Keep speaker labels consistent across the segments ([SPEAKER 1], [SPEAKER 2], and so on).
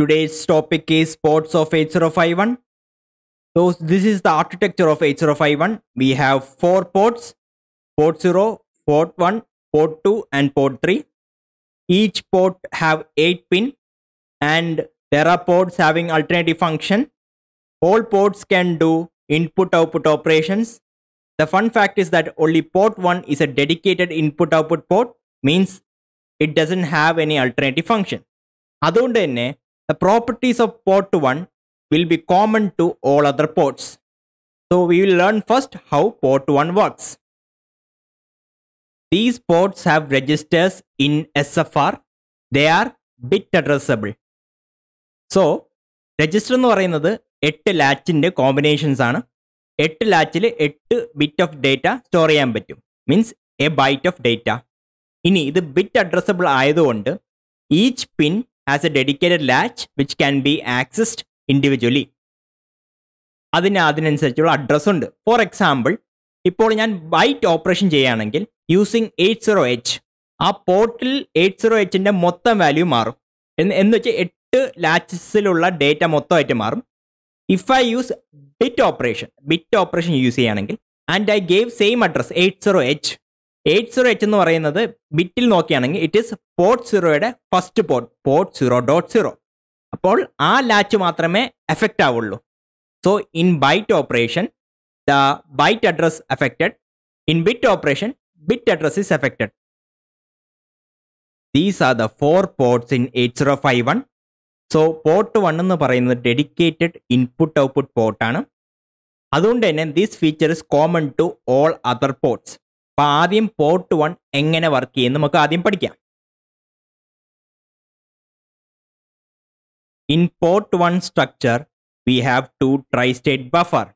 [SPEAKER 1] Today's topic is ports of 8051. So this is the architecture of 8051. We have four ports, port 0, port 1, port 2 and port 3. Each port have 8 pin and there are ports having alternative function. All ports can do input output operations. The fun fact is that only port 1 is a dedicated input output port means it doesn't have any alternative function. അതുകൊണ്ട് തന്നെ The properties of port 1 will be common to all other ports. So we will learn first how port 1 works. These ports have registers in SFR. They are bit addressable. So register എന്ന് പറയുന്നത് എട്ട് ലാച്ചിന്റെ combinations ആണ് എട്ട് ലാച്ചിൽ എട്ട് bit of data store ചെയ്യാൻ പറ്റും means a byte of data ഇനി ഇത് ബിറ്റ് അഡ്രസ്സബിൾ ആയതുകൊണ്ട് each pin has a dedicated latch which can be accessed individually അതിന് അതിനനുസരിച്ചുള്ള അഡ്രസ്സ് ഉണ്ട്. ഫോർ എക്സാമ്പിൾ ഇപ്പോൾ ഞാൻ ബൈറ്റ് ഓപ്പറേഷൻ ചെയ്യുകയാണെങ്കിൽ യൂസിങ് എയ്റ്റ് സീറോ എച്ച് ആ പോർട്ടിൽ എയ്റ്റ് സീറോ എച്ചിന്റെ മൊത്തം വാല്യൂ മാറും. എന്ന് എന്ന് വെച്ചാൽ എട്ട് ലാച്ചസിലുള്ള ഡേറ്റ മൊത്തമായിട്ട് മാറും. If I use bit operation bit operation use ചെയ്യുകയാണെങ്കിൽ and I gave same address eight zero H eight zero H എന്ന് പറയുന്നത് ബിറ്റിൽ നോക്കുകയാണെങ്കിൽ it is port സീറോയുടെ first port port zero dot zero അപ്പോൾ ആ ലാച്ച് മാത്രമേ എഫക്റ്റ് ആവുള്ളൂ. So in byte operation the byte address affected in bit operation bit address is affected these are the four ports in eight zero five one so port one എന്ന് പറയുന്നത് dedicated input output പോർട്ടാണ് അതുകൊണ്ട് തന്നെ these feature is common to all other ports അപ്പോൾ ആദ്യം port one എങ്ങനെ work ചെയ്യും നമുക്ക് ആദ്യം പഠിക്കാം in port one structure we have two tri state buffer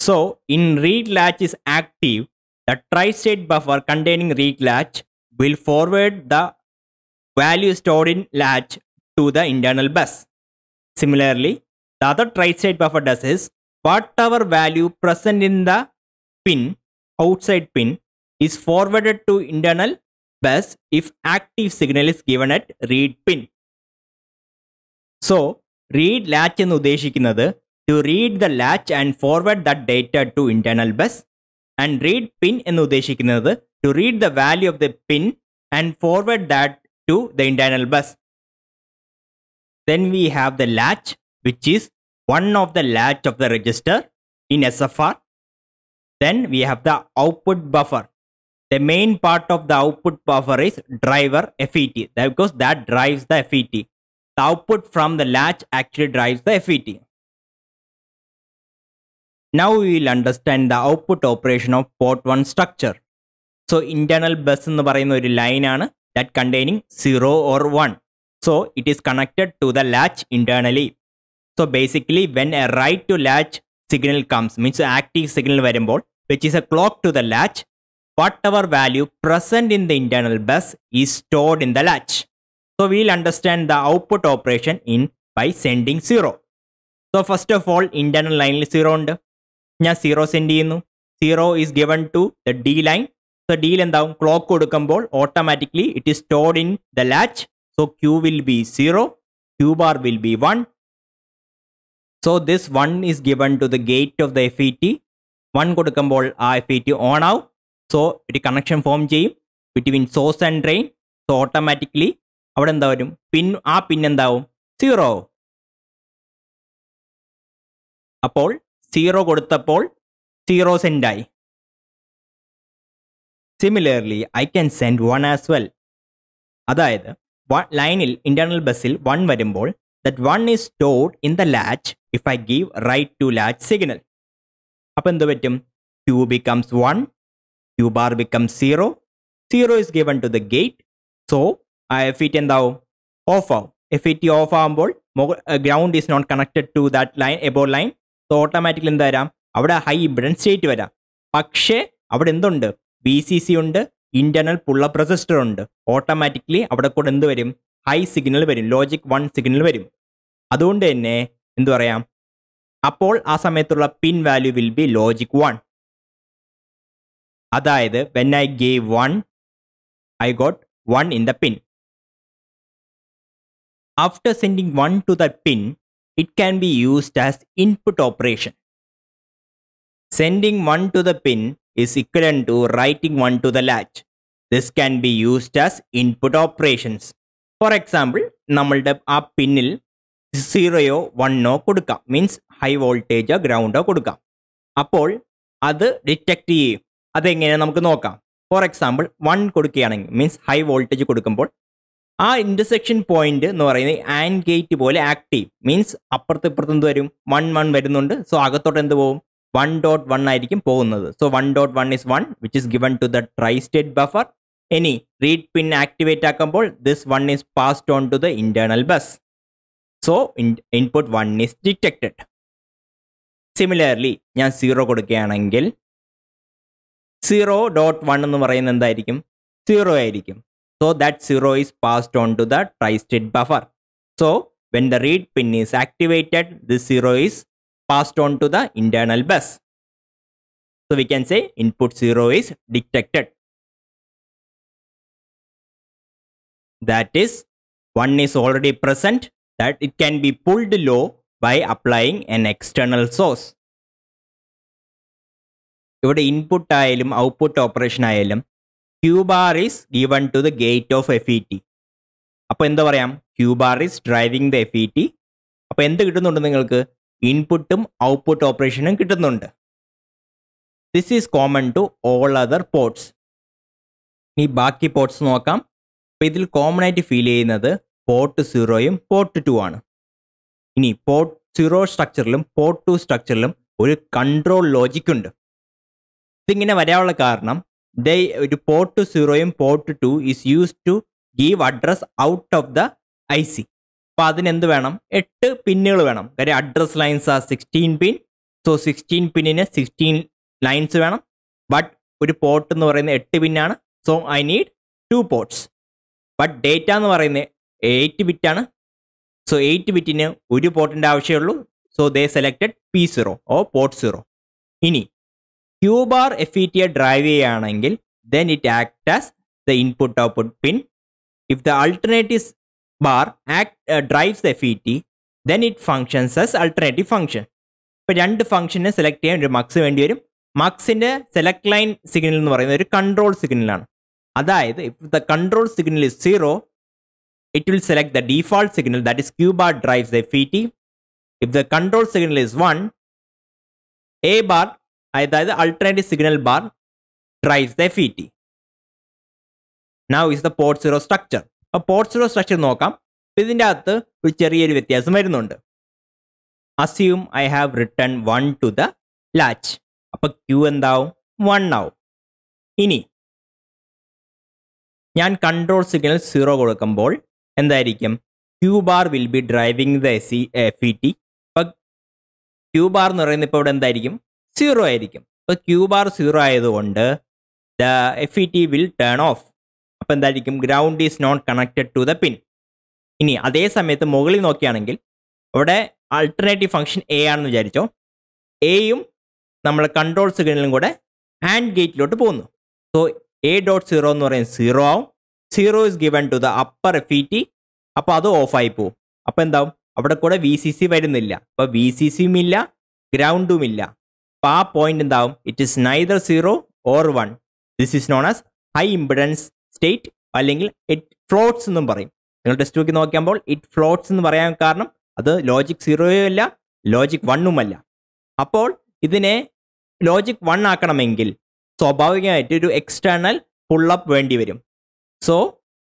[SPEAKER 1] so in read latch is active the tri state buffer containing read latch will forward the value stored in latch to the internal bus. Similarly, the other tri-state buffer does is whatever value present in the pin, outside pin, is forwarded to internal bus if active signal is given at read pin. So, read latch എന്ന് ഉദ്ദേശിക്കുന്നത് to read the latch and forward that data to internal bus and read pin എന്ന് ഉദ്ദേശിക്കുന്നത് to read the value of the pin and forward that to the internal bus. Then we have the latch, which is one of the latch of the register in SFR. Then we have the output buffer. The main part of the output buffer is driver FET that- because that drives the FET. The output from the latch actually drives the FET. Now we will understand the output operation of port 1 structure. So internal bus എന്ന് പറയുന്ന ഒരു ലൈനാണ് that containing 0 or 1. So it is connected to the latch internally. So basically when a write to latch signal comes, means active signal വരുമ്പോൾ which is a clock to the latch, whatever value present in the internal bus is stored in the latch. So we'll understand the output operation in by sending 0. So first of all internal line 0 ഉണ്ട് ഞാൻ zero send ചെയ്യുന്നു zero is given to the D line so ഡിയിൽ എന്താവും clock കൊടുക്കുമ്പോൾ automatically it is stored in the latch so Q will be zero Q bar will be one so this one is given to the gate of the F E T one കൊടുക്കുമ്പോൾ ആ F E T on ആവും so ഒരു connection form ചെയ്യും. Between source and drain so automatically അവിടെ എന്താ വരും? പിൻ ആ പിൻ എന്താവും? സീറോ അപ്പോൾ സീറോ കൊടുത്തപ്പോൾ zero സെൻഡായി similarly I can send one as well അതായത് വൺ ലൈനിൽ ഇന്റേണൽ ബസ്സിൽ വൺ വരുമ്പോൾ that one is stored in the latch if I give write to latch signal അപ്പം എന്ത് പറ്റും? To becomes one zero zero is given to the gate so ആ F E T എന്താവും? Off ആവും. F E T off ആകുമ്പോൾ ground is not connected to that line above line so automatically എന്താ വരാം? അവിടെ ഹൈ ഇമ്പിഡൻസ് സ്റ്റേറ്റ് വരാം. പക്ഷേ അവിടെ എന്തുണ്ട്? ബി സി സി ഉണ്ട് ഇന്റർണൽ പുള്ളപ്പ് റെസിസ്റ്റർ ഉണ്ട്. ഓട്ടോമാറ്റിക്കലി അവിടെ കൂടെ എന്ത് വരും? ഹൈ സിഗ്നൽ വരും. ലോജിക് വൺ സിഗ്നൽ വരും. അതുകൊണ്ട് തന്നെ എന്തു പറയാം? അപ്പോൾ ആ സമയത്തുള്ള pin value will be logic one അതായത് when I gave one I got one in the pin After sending 1 to the pin, it can be used as input operation. Sending 1 to the pin is equivalent to writing 1 to the latch. This can be used as input operations. For example നമ്മളുടെ ആ പിന്നിൽ സീറോയോ വണ്ണോ കൊടുക്കാം means high വോൾട്ടേജോ ഗ്രൗണ്ടോ കൊടുക്കാം അപ്പോൾ അത് detect ചെയ്യും അതെങ്ങനെ നമുക്ക് നോക്കാം. ഫോർ എക്സാമ്പിൾ വൺ കൊടുക്കുകയാണെങ്കിൽ മീൻസ് ഹൈ വോൾട്ടേജ് കൊടുക്കുമ്പോൾ ആ ഇന്റർസെക്ഷൻ പോയിന്റ് എന്ന് പറയുന്നത് ആൻഡ് ഗേറ്റ് പോലെ ചെയ്യും. മീൻസ് അപ്പുറത്ത് ഇപ്പുറത്ത് എന്ത് വരും? വൺ വൺ വരുന്നുണ്ട്. സോ അകത്തോട്ട് എന്ത് പോകും? വൺ ഡോട്ട് വൺ ആയിരിക്കും പോകുന്നത്. So one dot one is one which is given to the tri state buffer ഇനി റീഡ് പിൻ ആക്ടിവേറ്റ് ആക്കുമ്പോൾ this one is passed on to the internal bus so input one is detected similarly ഞാൻ zero കൊടുക്കുകയാണെങ്കിൽ zero dot one എന്ന് പറയുന്നത് എന്തായിരിക്കും zero ആയിരിക്കും so that zero is passed on to the tri state buffer so when the read pin is activated this zero is passed on to the internal bus. So we can say input 0 is detected. That is, 1 is already present that it can be pulled low by applying an external source. ഇവിടെ input ആയാലും output operation ആയാലും Q bar is given to the gate of F E T അപ്പോൾ എന്താ പറയാം? Q bar is driving the F E T അപ്പോൾ എന്ത് കിട്ടുന്നുണ്ട് നിങ്ങൾക്ക്? ഇൻപുട്ടും ഔട്ട്പുട്ട് ഓപ്പറേഷനും കിട്ടുന്നുണ്ട്. This is common to all other ports ഇനി ബാക്കി പോർട്സ് നോക്കാം. അപ്പോൾ ഇതിൽ കോമൺ ആയിട്ട് ഫീൽ ചെയ്യുന്നത് പോർട്ട് സീറോയും പോർട്ട് ടു ആണ്. ഇനി പോർട്ട് സീറോ സ്ട്രക്ചറിലും പോർട്ട് ടു സ്ട്രക്ചറിലും ഒരു കൺട്രോൾ ലോജിക് ഉണ്ട്. ഇതിങ്ങനെ വരാനുള്ള കാരണം ദ ഒരു port സീറോയും port two is use to give address out of the I C അപ്പോൾ അതിനെന്ത് വേണം? എട്ട് പിന്നുകൾ വേണം. കാര്യം അഡ്രസ് ലൈൻസ് ആ സിക്സ്റ്റീൻ പിൻ സോ സിക്സ്റ്റീൻ പിന്നിന് സിക്സ്റ്റീൻ ലൈൻസ് വേണം. ബട്ട് ഒരു പോർട്ട് എന്ന് പറയുന്നത് എട്ട് പിന്നാണ്. So I need two ports but data എന്ന് പറയുന്നത് എയ്റ്റ് ബിറ്റാണ് സോ എയ്റ്റ് ബിറ്റിന് ഒരു പോർട്ടിന്റെ ആവശ്യമുള്ളൂ so they selected P zero or port zero ഇനി ക്യൂ ബാർ എഫ് ഇ ടിയെ ഡ്രൈവ് ചെയ്യുകയാണെങ്കിൽ then it act as the input output pin if the alternative bar act drives F E T then it functions as alternative function. ഇപ്പോൾ രണ്ട് ഫംഗ്ഷനെ select ചെയ്യാൻ ഒരു mugs വേണ്ടി വരും. മക്സിന്റെ സെലക്ട് ലൈൻ സിഗ്നൽ എന്ന് പറയുന്നത് ഒരു കൺട്രോൾ സിഗ്നലാണ് അതായത് if the control signal is zero it will select the default signal that is Q bar drives F E T if the control signal is one A bar അതായത് alternative signal bar drives the F T now is the port zero structure അപ്പോൾ port zero structure നോക്കാം. ഇതിന്റെ അകത്ത് ഒരു ചെറിയൊരു വ്യത്യാസം വരുന്നുണ്ട്. Assume I have written one to the latch അപ്പോൾ ക്യൂ എന്താവും? വൺ ആവും. ഇനി ഞാൻ കൺട്രോൾ സിഗ്നൽ സീറോ കൊടുക്കുമ്പോൾ എന്തായിരിക്കും? Q bar will be driving the C F E T ഇപ്പം ക്യൂ ബാർ എന്ന് പറയുന്നത് ഇപ്പോൾ ഇവിടെ എന്തായിരിക്കും? സീറോ ആയിരിക്കും. അപ്പോൾ ക്യൂ ബാർ സീറോ ആയതുകൊണ്ട് the F E T will turn off അപ്പോൾ എന്തായിരിക്കും? Ground is not connected to the pin ഇനി അതേ സമയത്ത് മുകളിൽ നോക്കുകയാണെങ്കിൽ അവിടെ ആൾട്ടർനേറ്റീവ് ഫംഗ്ഷൻ എ ആണെന്ന് വിചാരിച്ചോ. എയും നമ്മൾ കൺട്രോൾ സിഗ്നലും കൂടെ ആൻഡ് ഗേറ്റിലോട്ട് പോകുന്നു. സോ എ ഡോട്ട് സീറോ എന്ന് പറയുന്നത് സീറോ ആവും. Zero is given to the upper F E T അപ്പോൾ അത് ഓഫായി പോകും. അപ്പോൾ എന്താവും? അവിടെ കൂടെ വി സി സി വരുന്നില്ല. അപ്പോൾ വി സി സിയും ഇല്ല. ഗ്രൗണ്ടും ഇല്ല. അപ്പോൾ ആ പോയിന്റ് എന്താവും? It is neither zero or one this is known as high impedance state അല്ലെങ്കിൽ ഇറ്റ് ഫ്ലോട്ട്സ് എന്നും പറയും. നിങ്ങൾ ടെസ്റ്റ് ബുക്കിൽ നോക്കിയാൽ ഇറ്റ് ഫ്ലോട്ട്സ് എന്ന് പറയാൻ കാരണം അത് ലോജിക് സീറോയും അല്ല ലോജിക് വണ്ണുമല്ല അപ്പോൾ ഇതിനെ ലോജിക് വൺ ആക്കണമെങ്കിൽ സ്വാഭാവികമായിട്ട് ഒരു എക്സ്റ്റേണൽ പുള്ളപ്പ് വേണ്ടി വരും. സോ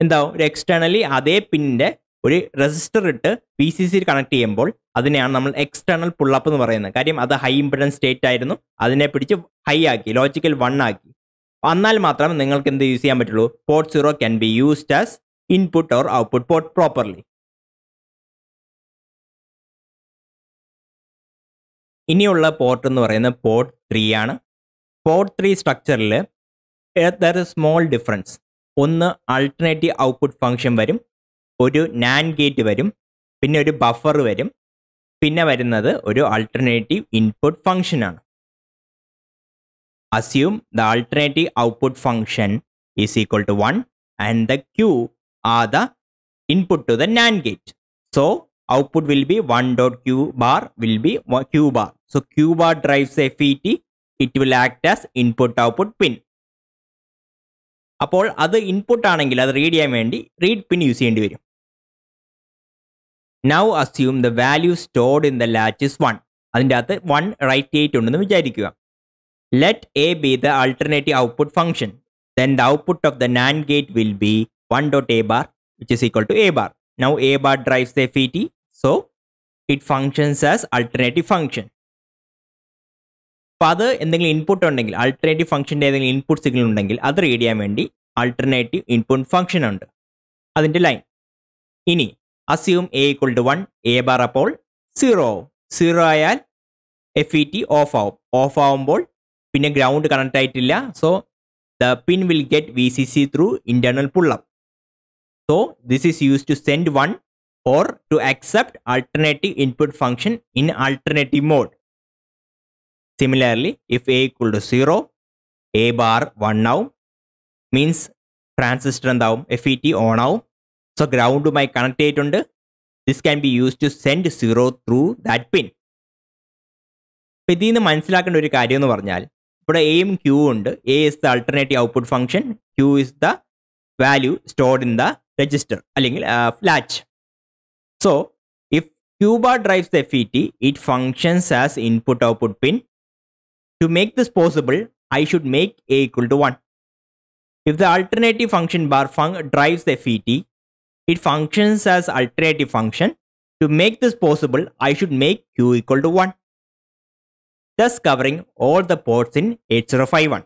[SPEAKER 1] എന്താവും? ഒരു എക്സ്റ്റേണലി അതേ പിന്നിന്റെ ഒരു റെസിസ്റ്റർ ഇട്ട് പി സി സിയിൽ കണക്ട് ചെയ്യുമ്പോൾ അതിനെയാണ് നമ്മൾ എക്സ്റ്റേണൽ പുള്ളപ്പ് എന്ന് പറയുന്നത്. കാര്യം അത് ഹൈ ഇമ്പിഡൻസ് സ്റ്റേറ്റ് ആയിരുന്നു. അതിനെ പിടിച്ച് ഹൈ ആക്കി ലോജിക്കൽ വൺ ആക്കി. എന്നാൽ മാത്രം നിങ്ങൾക്ക് എന്ത് യൂസ് ചെയ്യാൻ പറ്റുള്ളൂ? Port zero can be used as input or output port properly ഇനിയുള്ള പോർട്ട് എന്ന് പറയുന്നത് പോർട്ട് ത്രീ ആണ്. പോർട്ട് ത്രീ സ്ട്രക്ചറിൽ ദർ സ്മോൾ ഡിഫറൻസ് ഒന്ന് ആൾട്ടർനേറ്റീവ് ഔട്ട്പുട്ട് ഫംഗ്ഷൻ വരും ഒരു നാൻ ഗേറ്റ് വരും പിന്നെ ഒരു ബഫർ വരും. പിന്നെ വരുന്നത് ഒരു ആൾട്ടർനേറ്റീവ് ഇൻപുട്ട് ഫംഗ്ഷനാണ് assume the alternative output function is equal to one and the Q are the input to the NAND gate so output will be one dot Q bar will be Q bar so Q bar drives F E T it will act as input output pin അപ്പോൾ അത് input ആണെങ്കിൽ അത് read ചെയ്യാൻ വേണ്ടി read പിൻ use ചെയ്യേണ്ടി വരും. Now assume the value stored in the latch is one അതിന്റെ അകത്ത് വൺ റൈറ്റ് ചെയ്തിട്ടുണ്ടെന്ന് ഉണ്ടെന്ന് വിചാരിക്കുക. Let A be the alternative output function then the output of the NAND gate will be one dot A bar which is equal to A bar now A bar drives the F E T so it functions as alternative function അപ്പോൾ അത് എന്തെങ്കിലും input ഉണ്ടെങ്കിൽ alternative ഫംഗ്ഷന്റെ ഏതെങ്കിലും input signal ഉണ്ടെങ്കിൽ അത് read ചെയ്യാൻ വേണ്ടി ആൾട്ടർനേറ്റീവ് ഇൻപുട്ട് ഫംഗ്ഷൻ ഉണ്ട്. അതിന്റെ ലൈൻ ഇനി assume A equal to one A bar അപ്പോൾ സീറോ ആവും സീറോ ആയാൽ എഫ് ഇ ടി ഓഫ് ആവും. ഓഫ് ആവുമ്പോൾ പിന്നെ ഗ്രൗണ്ട് കണക്ട് ആയിട്ടില്ല. So the pin will get V C C through internal pull up so this is use to send one or to accept alternative input function in alternative mode Similarly, if A equal to 0, A bar 1 ആവും. Means transistor എന്താവും? F E T on ആവും. So ഗ്രൗണ്ടുമായി connect ചെയ്തിട്ടുണ്ട്. This can be use to send zero through that pin അപ്പം ഇതിൽ നിന്ന് മനസ്സിലാക്കേണ്ട ഒരു കാര്യം എന്ന് പറഞ്ഞാൽ ഇവിടെ എയും ക്യൂ ഉണ്ട്. A is the alternative output function Q is the value stored in the register അല്ലെങ്കിൽ latch so if Q bar drives the F E T it functions as input output pin to To make this possible, I should make a equal to 1. If the alternative function bar fun- F E FET, it functions as alternative function. To make this possible, I should make q equal to 1. Thus covering all the ports in 8051.